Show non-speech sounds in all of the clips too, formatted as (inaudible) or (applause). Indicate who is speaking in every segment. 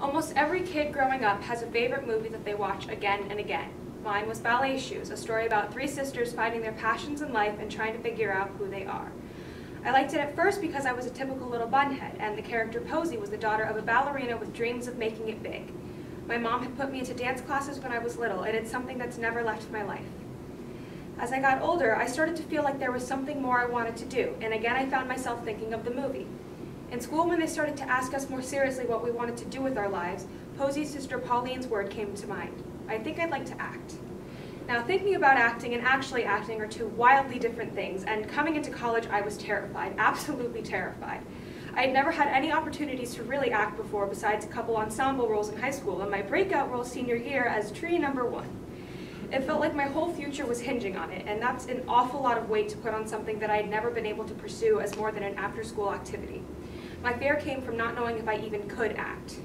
Speaker 1: Almost every kid growing up has a favorite movie that they watch again and again. Mine was Ballet Shoes, a story about three sisters finding their passions in life and trying to figure out who they are. I liked it at first because I was a typical little bunhead, and the character Posy was the daughter of a ballerina with dreams of making it big. My mom had put me into dance classes when I was little, and it's something that's never left my life. As I got older, I started to feel like there was something more I wanted to do, and again I found myself thinking of the movie. In school, when they started to ask us more seriously what we wanted to do with our lives, Posy's sister Pauline's word came to mind. I think I'd like to act. Now, thinking about acting and actually acting are two wildly different things, and coming into college, I was terrified, (laughs) absolutely terrified. I had never had any opportunities to really act before besides a couple ensemble roles in high school and my breakout role senior year as tree number one. It felt like my whole future was hinging on it, and that's an awful lot of weight to put on something that I had never been able to pursue as more than an after-school activity. My fear came from not knowing if I even could act.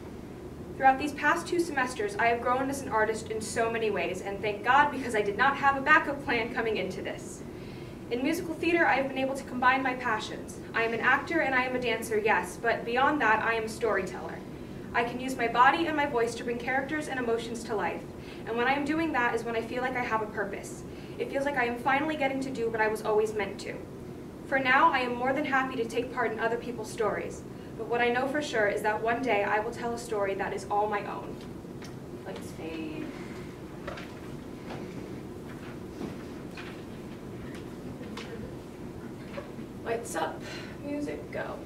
Speaker 1: Throughout these past two semesters, I have grown as an artist in so many ways, and thank God because I did not have a backup plan coming into this. In musical theater, I have been able to combine my passions. I am an actor and I am a dancer, yes, but beyond that, I am a storyteller. I can use my body and my voice to bring characters and emotions to life, and when I am doing that is when I feel like I have a purpose. It feels like I am finally getting to do what I was always meant to. For now, I am more than happy to take part in other people's stories, but what I know for sure is that one day I will tell a story that is all my own. Lights fade. Lights up, music go.